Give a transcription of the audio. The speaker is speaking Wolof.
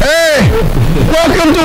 Hey! Welcome to